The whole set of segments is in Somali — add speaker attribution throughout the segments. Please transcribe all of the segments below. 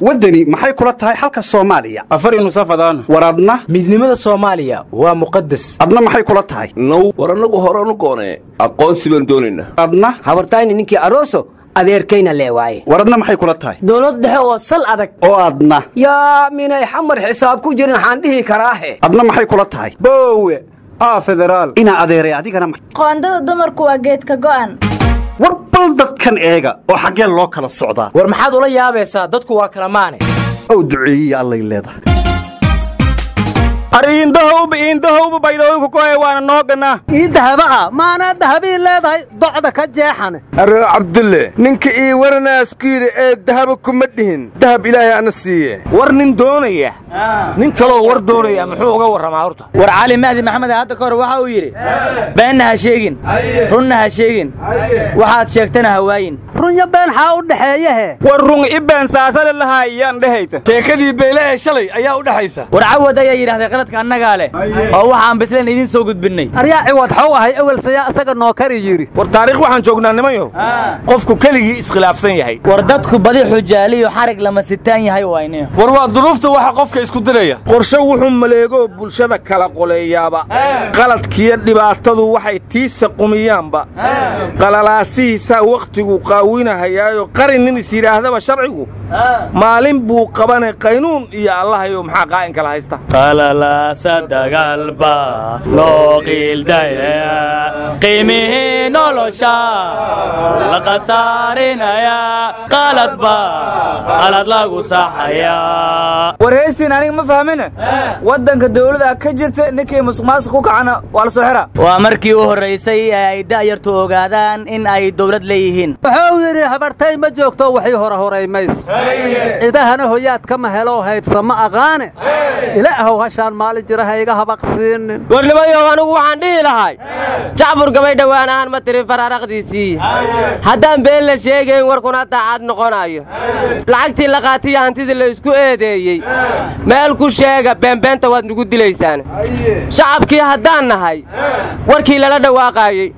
Speaker 1: waddani maxay kula tahay xalka soomaaliya?
Speaker 2: Afari nusafadaan
Speaker 1: war adna?
Speaker 3: Midnimada soomaaliya waa muqadas
Speaker 1: adna maxay kula tahay?
Speaker 4: Now war annagu horanu goonee aqoonsi baan doonaynaa
Speaker 1: adna?
Speaker 5: Habartayni ninkii aroso adeerkayna lee waaye.
Speaker 1: War adna maxay kula tahay?
Speaker 5: Dowlad dhexe oo sal adag.
Speaker 1: Oo adna.
Speaker 5: Yaa minay xamar xisaab ku jirin waxaan dhihi karaahe.
Speaker 1: Adna maxay kula tahay?
Speaker 2: Boowe aa federaal.
Speaker 1: Inaa adeeray adigana
Speaker 6: qoondada dumarku waa geedka go'an
Speaker 1: bal dadkan eega oo xaggeen loo kala socdaa.
Speaker 3: War maxaad ula yaabaysaa? Dadku waa kala maane.
Speaker 1: Ow duceeyiya allay leedahay
Speaker 2: ari indahowba indahowba baydhooyinku kohe waana noo gannaa
Speaker 7: ii dahaba ah maanaa dahabii leedahay docda ka jeexane
Speaker 8: arre cabdulle ninka ii waranaasku yidhi ee dahaba kuma dhihin dahab ilaahay ana siiye
Speaker 2: war nin doonaya nin kaloo war doonaya muxuu uga warramaa horta?
Speaker 3: War cali mahdi maxamed hadda ka hor waxa uu yidhi beenna ha sheegin runna ha sheegin waxaad sheegtana ha waayin.
Speaker 7: Runyo been xaa u dhexeeyahe
Speaker 2: war run ibeen saasale lahaa iyaan dhehayta.
Speaker 9: Sheekadii beyle ee shalay ayaa u dhexaysa.
Speaker 3: War cawad ayaa yidhahday qaladka annagaa leh oo waxaan bisleen idiin soo gudbinnay.
Speaker 7: Aryaa ciwad xow ahay ewelsayaa isaga noo kari yidhi
Speaker 2: war taariikh waxaan joognaa nimanyo qofku keligii iskhilaafsan yahay.
Speaker 3: War dadku badi xujaaliyo xarig lama sitaan yahay wayne
Speaker 9: war waa duruufta waxa qofka isku diraya.
Speaker 2: Qorshe wuxuu maleegoo bulshada kala qoleeyaaba. Qaladkiyo dhibaatadu waxay tiisa qumiyaanba. Qalalaasihiisaa wakhtigu qaawinahayaayo qarin nin is yidhaahdaba sharcigu. Maalin buu qabanay qaynuun iyo allahayo maxaa qaa'in kala haysta
Speaker 3: qalalaasa dagaalba loo qiildaya qiimihii nolosha la khasaarinaya qaladba qalad lagu saxaya
Speaker 10: war heystiin aniga ma fahmine waddanka dawladda ka jirta ninkii musuqmaasuq ku kacana waa la soo xira
Speaker 3: waa markii u horraysay ee ay da'yartu ogaadaan in ay dawlad leeyihiin
Speaker 7: wuxuu yidhi habartay ma joogto waxii hore horay mayso cidahana hoyaad kama helo haybsa ma aqaane ilaahow hashaan maalin jira ha iga habaqsiinin
Speaker 11: warnimayow anigu waxaan dhihi lahay jacbur gabay dhowaan ahaan ma tirin fararaqdiisii haddaan been la sheegayn warkuna daacad noqonayo lacagtii la qaatiyo hantidii la isku eedeeyey. Meel ku sheega beenbeenta waad nugu dilaysaan. Shacabkii haddaan nahay warkii lala dhawaaqaayey.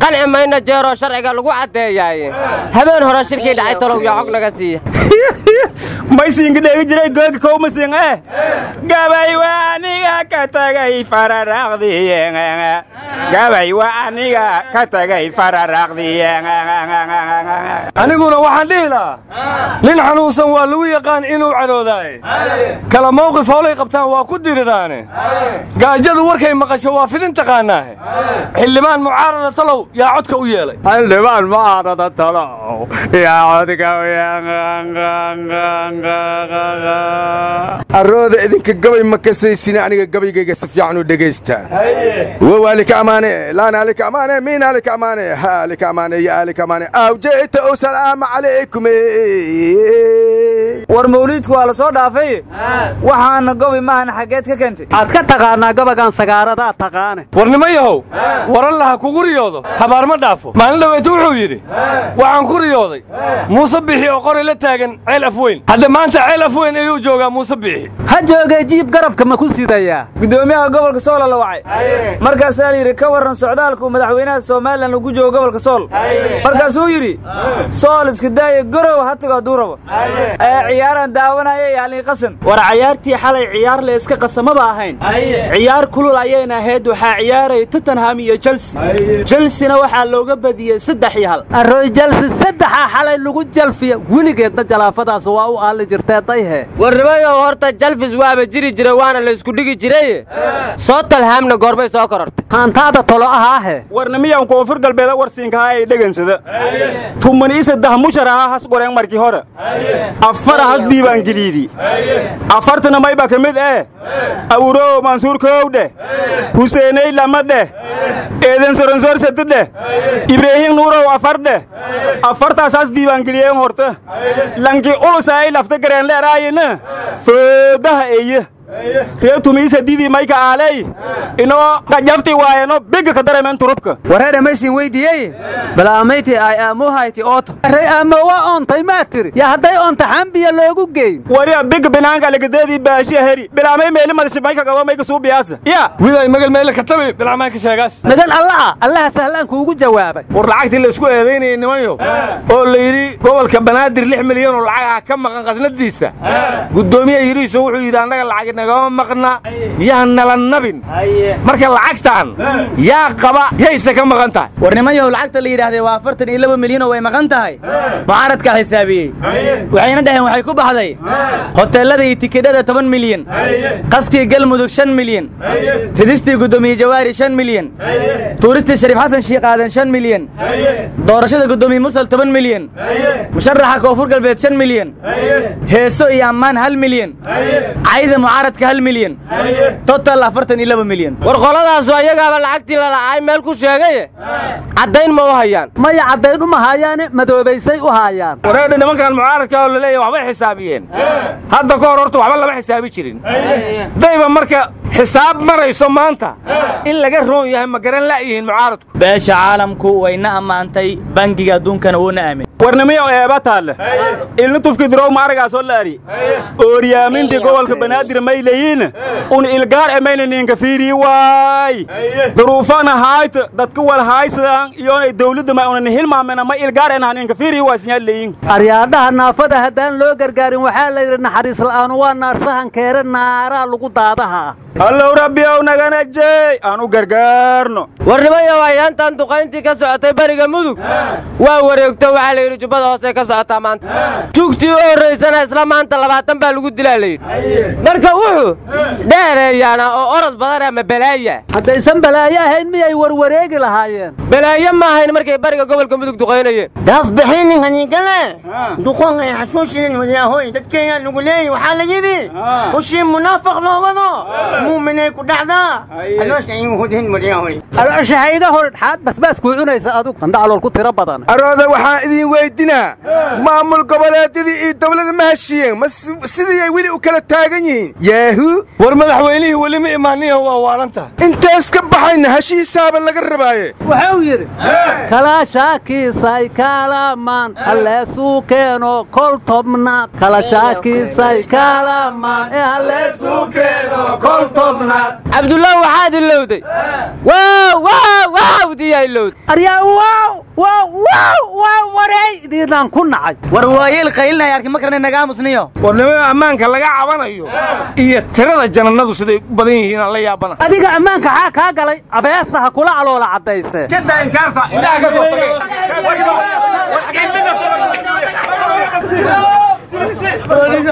Speaker 11: Qanci mayna jeeroo sharciga lagu caddeeyaaye. Habeen hore shirkii dhacay talow yaa cog naga siiya
Speaker 2: maysiinka dheegi jiray googa kowmasiin eh? Gabay waa aniga ka tagay fararaqdiye gabay waa aniga ka tagay fararaqdiye
Speaker 9: aniguna waxaan dhihi lahaa nin xanuunsan waa lagu yaqaan inuu cadhoodaaye kala mawqif howlay qabtaan waa ku diriraane gaajadu warkay maqasho waa fidin taqaanaahe xildhibaan mucaarada talow yaa codka u yeelay.
Speaker 7: Xildhibaan mucaarada talow yaa codka
Speaker 8: arrooda idinka gabay ma kasaysine aniga gabaygayga si fiican u dhegaysta. Wowaalika amaane laanaalika amaane miinaalika amaane haalika amaane yaalika amaane. Awje'ta o salaama calaykum
Speaker 10: war mawliidku waa la soo dhaafay? Waxaana gobi mahana xaggeed ka keentay.
Speaker 7: Waxaad ka taqaannaa gabagan sagaaradaa taqaane.
Speaker 9: Warnimo yahow. Waran laha kugu riyoodo. Habaar ma dhaafo. Maalin dhaweetu wuxuu yidhi waxaan ku riyooday muuse bixi oo qoray la taagan ceel afweyn hadda maanta ceel afweyn ayuu joogaa muuse bixi.
Speaker 7: Ha joogay jiib garabka ma ku sidayaa
Speaker 10: gudoomiyaha gobolka soola la wacay. Markaasaa la yidhi ka warran socdaalku madaxweynaha somalilan ugu joogo gobolka sool. Markaasuu yidhi sool iska daaya gorow ha tago hadduu rabo. Ee ciyaaraan daawanaya yaalin qasan war cayaartii xalay ciyaar le iska qasamaba ahayn. Ciyaar kulul ayayna ahayd waxaa ciyaaraya tottenham iyo chelsea. Chelsea-na waxaa looga badiyey saddex iyo hal.
Speaker 7: Arooy jalsi saddexa xalay lagu jalfiya weligeedna jalaafadaas waa u aali jirtee dayhe
Speaker 11: warnimayow horta jalfis waaba jiri jira waana la isku dhigi jiraye soo talhaamna goorbay soo korortay.
Speaker 7: Haantaada tolo ahaahe
Speaker 2: warnimiyan koonfur galbeeda warsiinkahaa ay dhegansada tumanii saddex mushar ahaa has qoreen markii hore. Afara has diiwaangeliidi afartana mayba ka mid eh. Awurow mansuur koow dheh. Huseeney lama dheh. Eeden soronsor sadi dheh. Ibraahim nuurow afar dheh. Afartaas has diiwaangeliyeen horta. Lanki ulusa ay lafta gareen leeraayina foodaha eye ree tumiisa didii mayka aaley inoo qajafti waayeno biga ka dareemeen turubka.
Speaker 3: Wareer maysin weydiiyey balaamayti ay aamuhayti ooto
Speaker 7: rey aamo waa oontay maa tiri yaa hadday oonta xambiya loogu geyn
Speaker 2: wariya biga binaanka lagadeedii baashiya heri. Bilaamay meeli madasha mayka gaba mayka suubiyaasa ya!
Speaker 9: Widay magal meele ka tabi bilacmaanka sheegaas.
Speaker 7: Magan allaha allaha sahlaanku ugu jawaabay.
Speaker 9: War lacagtii la isku eedaynayay nimanyo oo la yidhi gobolka banaadir lix milyan oo lacag ah ka maqan qasnadiisa. Guddoomiye yidhiiso wuxuu yidhi annaga lacag nagama maqna yaa nala nabin. Marka lacagtaan yaa qaba yayse ka maqan tahay.
Speaker 3: War nimanyahow lacagta la yidhaahday waa afartan iyo laba milyan oo way maqan tahay. Mucaaradkaa xisaabiyey waxayna dhaheen waxay ku baxday. Hoteellada iyo tikidhada toban milyan. Qaskii galmudug shan milyan. Ridistii guddoomiye jawaari shan milyan. Tuuristii shariif xasan shiikh aadan shan milyan. Doorashada guddoomiye mursal toban milyan. Musharaxa koonfur galbeed shan milyan. Heeso iyo ammaan hal milyan. Cayda mucaaradka hal milyan total afartan iyo laba milyan
Speaker 11: war qoladaasu ayagaaba lacagtii meel ku sheegaye caddayn ma u hayaan.
Speaker 7: Maya caddayn uma haayaane madoobaysay u haayaan
Speaker 9: wareedha nimankan mucaaradka oo la leeyahay waxbay xisaabiyeen hadda ka hor horta waxba lama xisaabi jirin. Dayba marka xisaab marayso maanta. In laga roon yahay ma garan la'yihiin mucaaradku.
Speaker 3: Beesha caalamku wayna ammaantay bangiga adduunkana wuuna aamin.
Speaker 2: Warnimiyo eeba taalle ilna tufki dirow maaragaasoo laari ooriyaamintii gobolka banaadir may leeyiin un ilgaar emayna ninka fiirii waay! Duruufana haayta dadka wal haaysadaan iyoonay dawladda ma unan hilmaamena ma ilgaar enahan ninka fiirii waay sinyaa leeyin
Speaker 7: aryaadhaha naafada haddaan loo gargaarin waxaa la yidhi naxariis la'aanu waa naarsahan keere naaraa lagu daadaha
Speaker 2: allow rabbi ow nagana jeey aan u gargaarno
Speaker 11: war nimanyow ayaantan duqayntii ka socotay bariga mudug? Waa wareegto waxaa la yidhi jubbada hoosey ka socotaa maanta jugtii u horraysana isla maanta labaatan baa lagu dilaa la yidhi marka wuxuu dheereeyaana oo orod badan ama balaaya.
Speaker 7: Haddaysan balaayo ahayn miyay warwareegi lahaayeen?
Speaker 11: Balaayo ma ahayn markay bariga gobolka mudug duqaynayeen
Speaker 12: daafbixinninkanigale duqonkay xasuusinin wadaahoy dadkeena lagu leeyay waxaa la yidhi ushii munaafaq loo wado muuminay ku dhacdaa aloosha yuhuudin wadaahoy
Speaker 7: aloosha hayga hor dhaad basbaaskuu cunaysa adug qandacalool ku tiro badan
Speaker 8: arooda waxaan idin weydinaa maamul goboleedyadii iyo dawlada ma heshiiyeen ma sidii ay weli u kala taagan yihiin yaahu
Speaker 9: war madaxweynihii weli ma imaaniya waa waalantaha
Speaker 8: intaas ka baxayna heshiisaaba laga rabaaye
Speaker 7: wuxuu yidhi kala shaakiisay kaalamaan halleesuu keeno kol tobnaad kala shaakiisay kaalamaan ee halleesuu keeno kol tobnaad
Speaker 11: cabdullaah waxaad ilowday. Waaw waaw waaw diyaa ilowday.
Speaker 7: Aryaa waaw waaw waaw waaw warey idiinaan ku nacay.
Speaker 3: War waayeel qaylinaya arki ma karnay naga aamusniyo
Speaker 9: war nimada ammaanka laga cabanayo. Iyo tirada janannadu siday u badan yihiin aan la yaabana
Speaker 7: adiga ammaanka xaa kaa galay abeesa ha kula caloola caddayse